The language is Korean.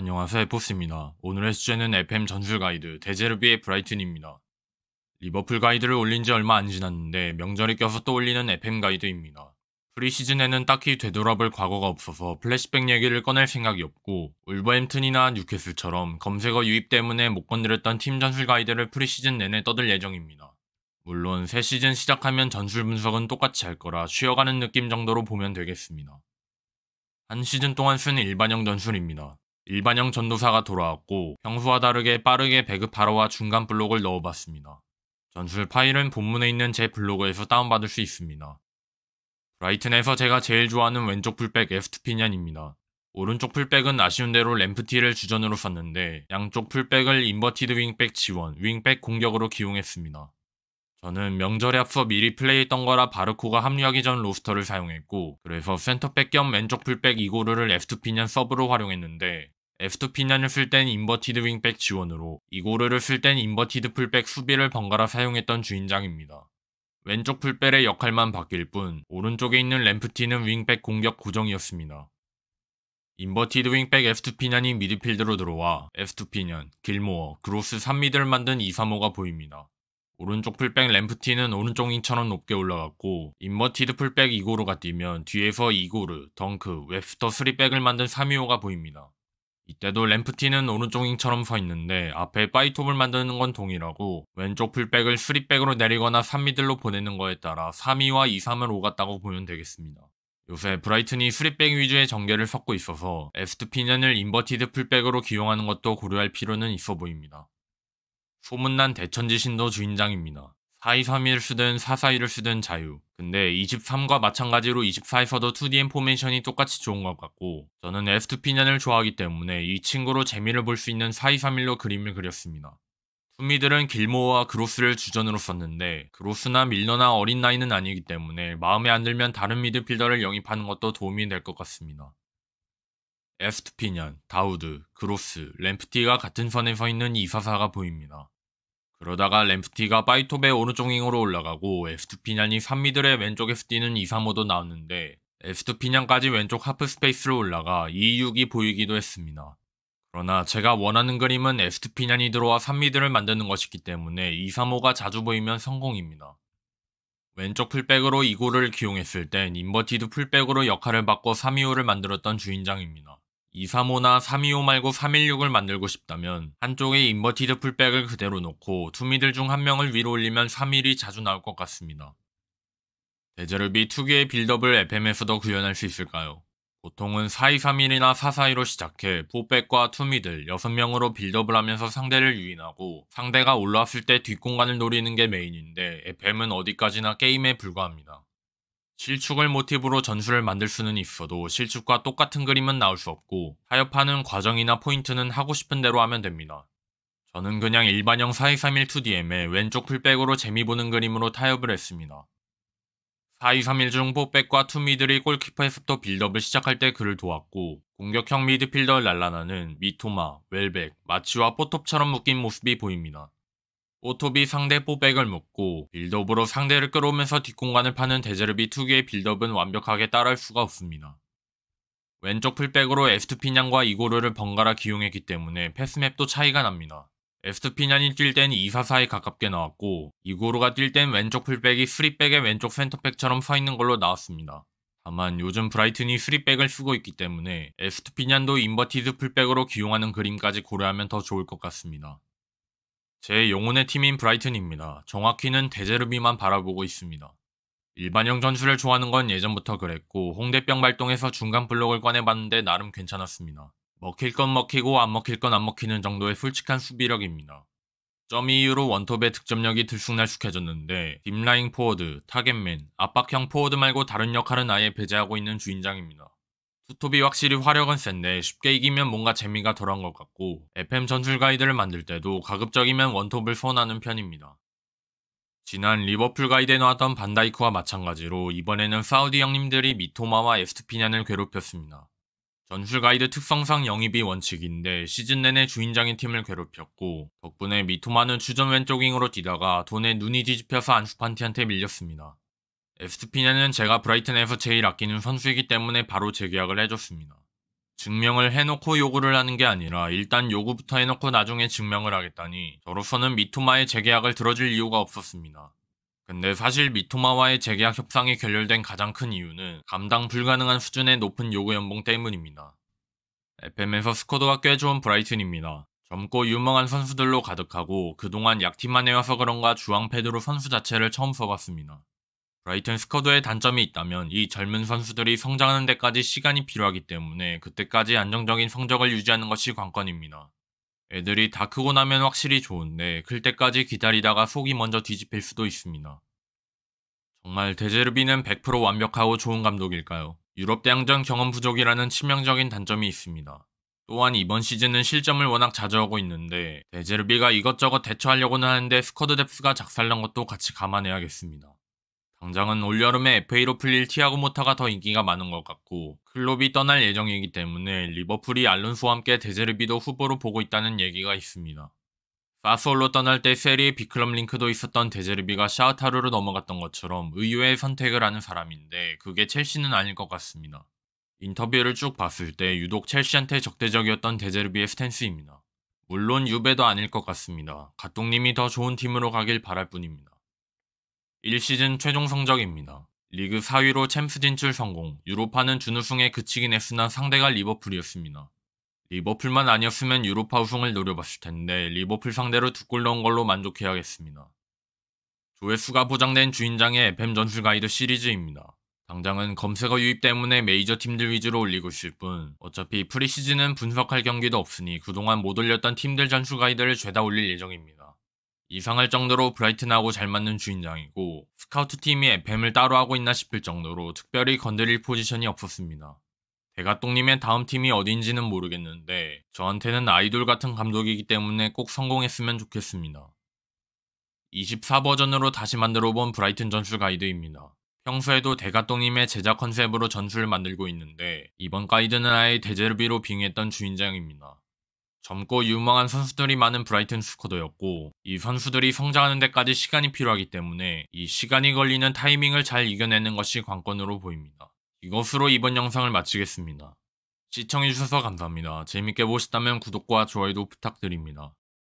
안녕하세요, 에포스입니다. 오늘의 주제는 FM 전술 가이드, 데제르비의 브라이튼입니다. 리버풀 가이드를 올린 지 얼마 안 지났는데 명절이 껴서 또 올리는 FM 가이드입니다. 프리시즌에는 딱히 되돌아볼 과거가 없어서 플래시백 얘기를 꺼낼 생각이 없고 울버햄튼이나 뉴캐슬처럼 검색어 유입 때문에 못 건드렸던 팀 전술 가이드를 프리시즌 내내 떠들 예정입니다. 물론 새 시즌 시작하면 전술 분석은 똑같이 할 거라 쉬어가는 느낌 정도로 보면 되겠습니다. 한 시즌 동안 쓴 일반형 전술입니다. 일반형 전도사가 돌아왔고 평소와 다르게 빠르게 배급하라와 중간 블록을 넣어봤습니다. 전술 파일은 본문에 있는 제 블로그에서 다운받을 수 있습니다. 브라이튼에서 제가 제일 좋아하는 왼쪽 풀백 에스투피냔입니다. 오른쪽 풀백은 아쉬운 대로 램프티를 주전으로 썼는데 양쪽 풀백을 inverted 윙백 지원, 윙백 공격으로 기용했습니다. 저는 명절에 앞서 미리 플레이했던 거라 바르코가 합류하기 전 로스터를 사용했고 그래서 센터백 겸 왼쪽 풀백 이고르를 에스투피냔 서브로 활용했는데 에스투피냔을 쓸 땐 inverted 윙백 지원으로 이고르를 쓸 땐 inverted 풀백 수비를 번갈아 사용했던 주인장입니다. 왼쪽 풀백의 역할만 바뀔 뿐 오른쪽에 있는 램프티는 윙백 공격 고정이었습니다. inverted 윙백 에스투피냔이 미드필드로 들어와 에스투피냔, 길모어, 그로스 3미드를 만든 2-3-5가 보입니다. 오른쪽 풀백 램프티는 오른쪽 윙처럼 높게 올라갔고 inverted 풀백 이고르가 뛰면 뒤에서 이고르, 덩크, 웹스터 3백을 만든 3-2-5가 보입니다. 이때도 램프티는 오른쪽 윙처럼 서 있는데 앞에 five톱을 만드는 건 동일하고 왼쪽 풀백을 3백으로 내리거나 3미들로 보내는 거에 따라 3-2와 2-3을 오갔다고 보면 되겠습니다. 요새 브라이튼이 3백 위주의 전개를 섞고 있어서 에스투피냔을 inverted 풀백으로 기용하는 것도 고려할 필요는 있어 보입니다. 소문난 대천지신도 주인장입니다. 4-2-3-1을 쓰든 4-4-2를 쓰든 자유. 근데 23과 마찬가지로 24에서도 2DM 포메이션이 똑같이 좋은 것 같고 저는 에스투피냔을 좋아하기 때문에 이 친구로 재미를 볼 수 있는 4-2-3-1로 그림을 그렸습니다. two미들은 길모어와 그로스를 주전으로 썼는데 그로스나 밀너나 어린 나이는 아니기 때문에 마음에 안 들면 다른 미드필더를 영입하는 것도 도움이 될 것 같습니다. 에스투피냔, 다우드, 그로스, 램프티가 같은 선에 서 있는 244가 보입니다. 그러다가 램프티가 five톱의 오른쪽 윙으로 올라가고 에스투피냔이 3미들의 왼쪽에서 뛰는 2-3-5도 나왔는데 에스투피냔까지 왼쪽 half space로 올라가 2-6이 보이기도 했습니다. 그러나 제가 원하는 그림은 에스투피냔이 들어와 3미들을 만드는 것이기 때문에 2-3-5가 자주 보이면 성공입니다. 왼쪽 풀백으로 이고르를 기용했을 땐 inverted 풀백으로 역할을 바꿔 3-2-5를 만들었던 주인장입니다. 235나 325 말고 316을 만들고 싶다면 한쪽에 inverted 풀백을 그대로 놓고 two미들 중 한 명을 위로 올리면 316이 자주 나올 것 같습니다. 데제르비 특유의 빌드업을 FM에서도 구현할 수 있을까요? 보통은 4231이나 442로 시작해 포백과 two미들 6명으로 빌드업을 하면서 상대를 유인하고 상대가 올라왔을 때 뒷공간을 노리는 게 메인인데 FM은 어디까지나 게임에 불과합니다. 실축을 모티브로 전술을 만들 수는 있어도 실축과 똑같은 그림은 나올 수 없고 타협하는 과정이나 포인트는 하고 싶은 대로 하면 됩니다. 저는 그냥 일반형 4231 2DM에 왼쪽 풀백으로 재미 보는 그림으로 타협을 했습니다. 4231중 포백과 two미들이 골키퍼에서부터 빌드업을 시작할 때 그를 도왔고 공격형 미드필더 랄라나는 미토마, 웰백, 마치와 포톱처럼 묶인 모습이 보입니다. 포톱이 상대 포백을 묶고 빌드업으로 상대를 끌어오면서 뒷공간을 파는 데제르비 특유의 빌드업은 완벽하게 따라할 수가 없습니다. 왼쪽 풀백으로 에스투피냥과 이고르를 번갈아 기용했기 때문에 pass map도 차이가 납니다. 에스투피냥이 뛸 땐 244에 가깝게 나왔고 이고르가 뛸 땐 왼쪽 풀백이 3백의 왼쪽 센터백처럼 서 있는 걸로 나왔습니다. 다만 요즘 브라이튼이 3백을 쓰고 있기 때문에 에스투피냥도 inverted 풀백으로 기용하는 그림까지 고려하면 더 좋을 것 같습니다. 제 영혼의 팀인 브라이튼입니다. 정확히는 데제르비만 바라보고 있습니다. 일반형 전술을 좋아하는 건 예전부터 그랬고 홍대병 발동해서 중간 블록을 꺼내봤는데 나름 괜찮았습니다. 먹힐 건 먹히고 안 먹힐 건 안 먹히는 정도의 솔직한 수비력입니다. 점 이후로 원톱의 득점력이 들쑥날쑥해졌는데 deep-lying forward, target man, 압박형 포워드 말고 다른 역할은 아예 배제하고 있는 주인장입니다. 투톱이 확실히 화력은 센데 쉽게 이기면 뭔가 재미가 덜한 것 같고 FM 전술 가이드를 만들 때도 가급적이면 원톱을 선호하는 편입니다. 지난 리버풀 가이드에 나왔던 반다이크와 마찬가지로 이번에는 사우디 형님들이 미토마와 에스투피냐을 괴롭혔습니다. 전술 가이드 특성상 영입이 원칙인데 시즌 내내 주인장인 팀을 괴롭혔고 덕분에 미토마는 주전 왼쪽 윙으로 뛰다가 돈에 눈이 뒤집혀서 안수판티한테 밀렸습니다. 에스투피냐는 제가 브라이튼에서 제일 아끼는 선수이기 때문에 바로 재계약을 해줬습니다. 증명을 해놓고 요구를 하는 게 아니라 일단 요구부터 해놓고 나중에 증명을 하겠다니 저로서는 미토마의 재계약을 들어줄 이유가 없었습니다. 근데 사실 미토마와의 재계약 협상이 결렬된 가장 큰 이유는 감당 불가능한 수준의 높은 요구 연봉 때문입니다. FM에서 스쿼드가 꽤 좋은 브라이튼입니다. 젊고 유명한 선수들로 가득하고 그동안 약팀만 해와서 그런가 주황 패드로 선수 자체를 처음 써봤습니다. 브라이튼 스쿼드의 단점이 있다면 이 젊은 선수들이 성장하는 데까지 시간이 필요하기 때문에 그때까지 안정적인 성적을 유지하는 것이 관건입니다. 애들이 다 크고 나면 확실히 좋은데 클 때까지 기다리다가 속이 먼저 뒤집힐 수도 있습니다. 정말 데제르비는 100% 완벽하고 좋은 감독일까요? 유럽 대항전 경험 부족이라는 치명적인 단점이 있습니다. 또한 이번 시즌은 실점을 워낙 자주 하고 있는데 데제르비가 이것저것 대처하려고는 하는데 스쿼드 depth가 작살난 것도 같이 감안해야겠습니다. 당장은 올여름에 FA로 풀릴 티아고 모타가 더 인기가 많은 것 같고 클롭이 떠날 예정이기 때문에 리버풀이 알론소와 함께 데제르비도 후보로 보고 있다는 얘기가 있습니다. 사수올로 떠날 때 세리에 빅클럽 링크도 있었던 데제르비가 샤흐타르로 넘어갔던 것처럼 의외의 선택을 하는 사람인데 그게 첼시는 아닐 것 같습니다. 인터뷰를 쭉 봤을 때 유독 첼시한테 적대적이었던 데제르비의 stance입니다. 물론 유베도 아닐 것 같습니다. 감독님이 더 좋은 팀으로 가길 바랄 뿐입니다. 1시즌 최종 성적입니다. 리그 4위로 챔스 진출 성공, 유로파는 준우승에 그치긴 했으나 상대가 리버풀이었습니다. 리버풀만 아니었으면 유로파 우승을 노려봤을 텐데 리버풀 상대로 두 골 넣은 걸로 만족해야겠습니다. 조회수가 보장된 주인장의 FM 전술 가이드 시리즈입니다. 당장은 검색어 유입 때문에 메이저 팀들 위주로 올리고 있을 뿐 어차피 프리시즌은 분석할 경기도 없으니 그동안 못 올렸던 팀들 전술 가이드를 죄다 올릴 예정입니다. 이상할 정도로 브라이튼하고 잘 맞는 주인장이고 스카우트 팀이 FM을 따로 하고 있나 싶을 정도로 특별히 건드릴 포지션이 없었습니다. 대가똥님의 다음 팀이 어딘지는 모르겠는데 저한테는 아이돌 같은 감독이기 때문에 꼭 성공했으면 좋겠습니다. 24버전으로 다시 만들어 본 브라이튼 전술 가이드입니다. 평소에도 대가똥님의 제작 컨셉으로 전술을 만들고 있는데 이번 가이드는 아예 데제르비로 빙의했던 주인장입니다. 젊고 유망한 선수들이 많은 브라이튼 스쿼드였고 이 선수들이 성장하는 데까지 시간이 필요하기 때문에 이 시간이 걸리는 타이밍을 잘 이겨내는 것이 관건으로 보입니다. 이것으로 이번 영상을 마치겠습니다. 시청해주셔서 감사합니다. 재밌게 보셨다면 구독과 좋아요도 부탁드립니다.